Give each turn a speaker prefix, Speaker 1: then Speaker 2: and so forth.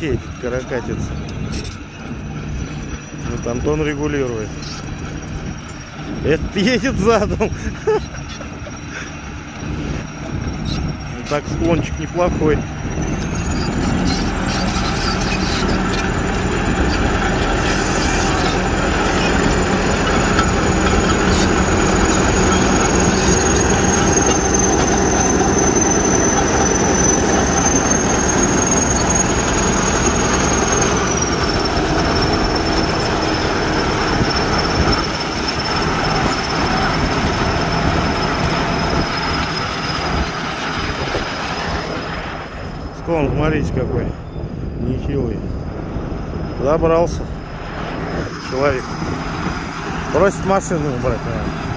Speaker 1: едет каракатица. Вот Антон регулирует. Это едет задом. Ну, так склончик неплохой. Склон, смотрите какой. Нехилый. Забрался. Человек. Просит машину убрать, наверное.